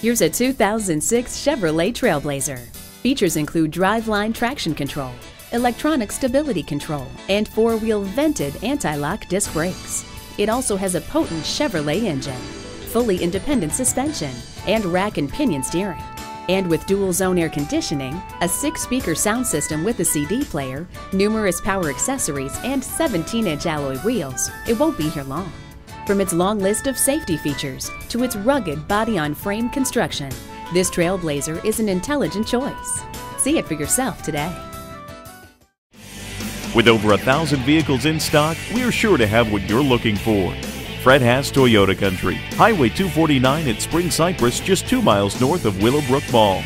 Here's a 2006 Chevrolet Trailblazer. Features include driveline traction control, electronic stability control, and four-wheel vented anti-lock disc brakes. It also has a potent Chevrolet engine, fully independent suspension, and rack and pinion steering. And with dual zone air conditioning, a six speaker sound system with a CD player, numerous power accessories, and 17 inch alloy wheels, it won't be here long. From its long list of safety features to its rugged body on frame construction, this Trailblazer is an intelligent choice. See it for yourself today. With over a thousand vehicles in stock, we're sure to have what you're looking for. Fred Haas Toyota Country, Highway 249 at Spring Cypress, just two miles north of Willowbrook Mall.